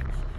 coffee.